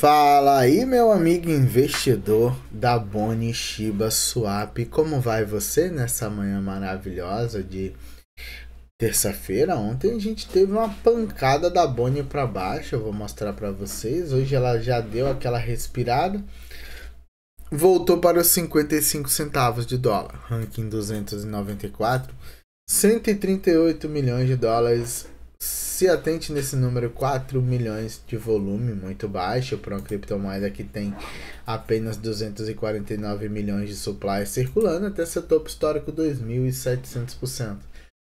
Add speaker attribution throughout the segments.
Speaker 1: Fala aí, meu amigo investidor da Boni Shiba Swap. Como vai você nessa manhã maravilhosa de terça-feira? Ontem a gente teve uma pancada da Boni para baixo, eu vou mostrar para vocês. Hoje ela já deu aquela respirada. Voltou para os 55 centavos de dólar, ranking 294, 138 milhões de dólares se atente nesse número 4 milhões de volume, muito baixo para uma criptomoeda que tem apenas 249 milhões de supply circulando até seu topo histórico 2.700%.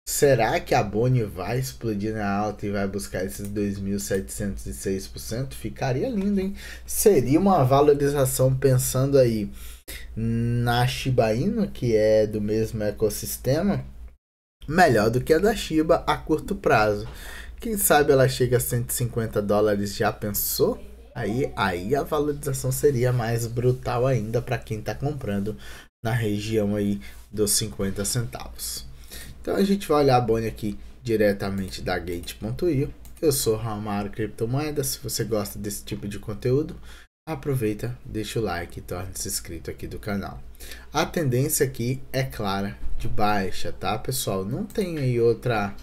Speaker 1: Será que a Boni vai explodir na alta e vai buscar esses 2.706%? Ficaria lindo, hein? Seria uma valorização pensando aí na Shiba Inu, que é do mesmo ecossistema, melhor do que a da Shiba a curto prazo. Quem sabe ela chega a 150 dólares, já pensou? Aí, aí a valorização seria mais brutal ainda para quem está comprando na região aí dos 50 centavos. Então a gente vai olhar a Boni aqui diretamente da Gate.io. Eu sou Ramaro Criptomoedas. Se você gosta desse tipo de conteúdo, aproveita, deixa o like e torne-se inscrito aqui do canal. A tendência aqui é clara de baixa, tá pessoal? Não tem aí outra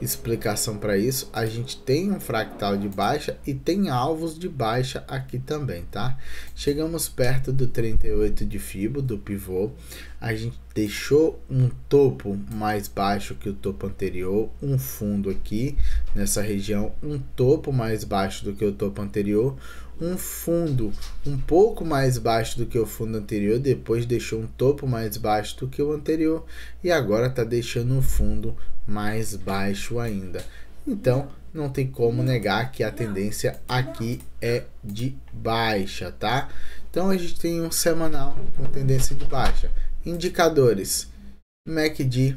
Speaker 1: explicação para isso, a gente tem um fractal de baixa e tem alvos de baixa aqui também, tá? Chegamos perto do 38 de Fibo, do pivô, a gente deixou um topo mais baixo que o topo anterior, um fundo aqui nessa região, um topo mais baixo do que o topo anterior, um fundo um pouco mais baixo do que o fundo anterior, depois deixou um topo mais baixo do que o anterior e agora está deixando um fundo mais baixo ainda. Então, não tem como negar que a tendência aqui é de baixa, tá? Então a gente tem um semanal com tendência de baixa. Indicadores: MACD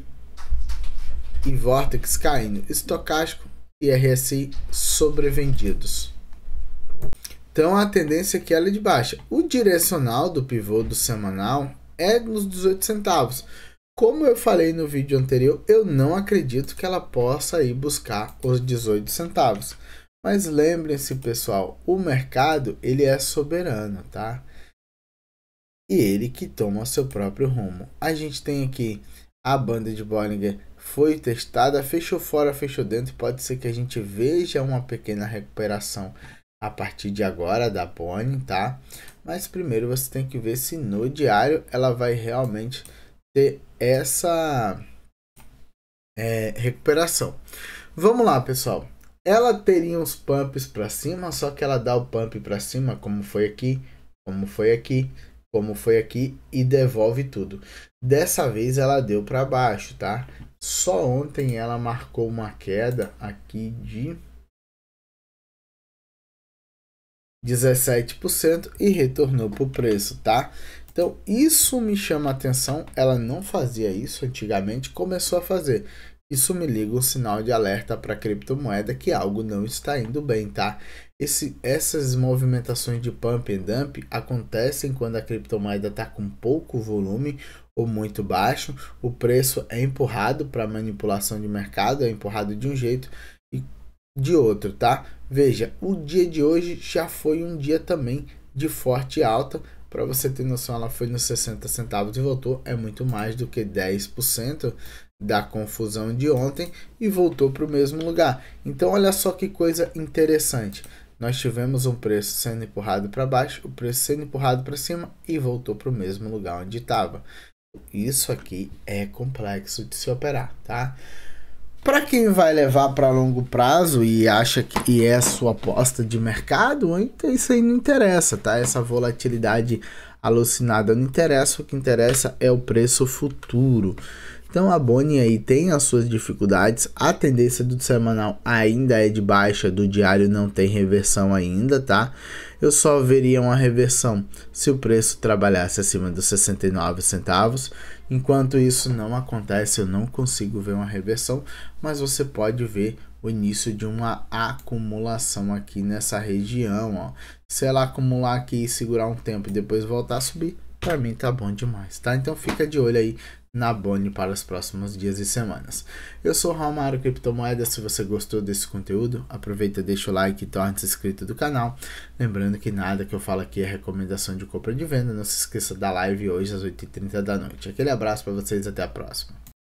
Speaker 1: e Vortex caindo, estocástico e RSI sobrevendidos. Então a tendência aqui é de baixa. O direcional do pivô do semanal é nos 18 centavos. Como eu falei no vídeo anterior, eu não acredito que ela possa ir buscar os 18 centavos. Mas lembrem-se, pessoal, o mercado ele é soberano, tá? E ele que toma seu próprio rumo. A gente tem aqui a banda de Bollinger foi testada, fechou fora, fechou dentro. Pode ser que a gente veja uma pequena recuperação a partir de agora da Pony, tá? Mas primeiro você tem que ver se no diário ela vai realmente ter essa é, recuperação. Vamos lá, pessoal. Ela teria uns pumps para cima, só que ela dá o pump para cima, como foi aqui, como foi aqui, como foi aqui e devolve tudo. Dessa vez ela deu para baixo, tá? Só ontem ela marcou uma queda aqui de 17% e retornou para o preço, tá? Então, isso me chama atenção. Ela não fazia isso antigamente, começou a fazer. Isso me liga um sinal de alerta para criptomoeda que algo não está indo bem, tá? Esse, essas movimentações de pump and dump acontecem quando a criptomoeda está com pouco volume ou muito baixo, o preço é empurrado para manipulação de mercado, é empurrado de um jeito e de outro, tá? Veja, o dia de hoje já foi um dia também de forte alta, para você ter noção, ela foi nos 60 centavos e voltou. É muito mais do que 10% da confusão de ontem e voltou para o mesmo lugar. Então, olha só que coisa interessante. Nós tivemos um preço sendo empurrado para baixo, o preço sendo empurrado para cima e voltou para o mesmo lugar onde estava. Isso aqui é complexo de se operar, tá? Para quem vai levar para longo prazo e acha que é a sua aposta de mercado, então isso aí não interessa, tá? Essa volatilidade alucinada não interessa, o que interessa é o preço futuro. Então a Boni aí tem as suas dificuldades, a tendência do semanal ainda é de baixa, do diário não tem reversão ainda, tá? Eu só veria uma reversão se o preço trabalhasse acima dos 69 centavos. Enquanto isso não acontece, eu não consigo ver uma reversão, mas você pode ver o início de uma acumulação aqui nessa região, ó. Se ela acumular aqui e segurar um tempo e depois voltar a subir, para mim tá bom demais, tá? Então fica de olho aí na Boni para os próximos dias e semanas. Eu sou o Romaro Criptomoedas. Se você gostou desse conteúdo, aproveita, deixa o like e torne-se inscrito do canal. Lembrando que nada que eu falo aqui é recomendação de compra de venda. Não se esqueça da live hoje às 8h30 da noite. Aquele abraço para vocês, até a próxima.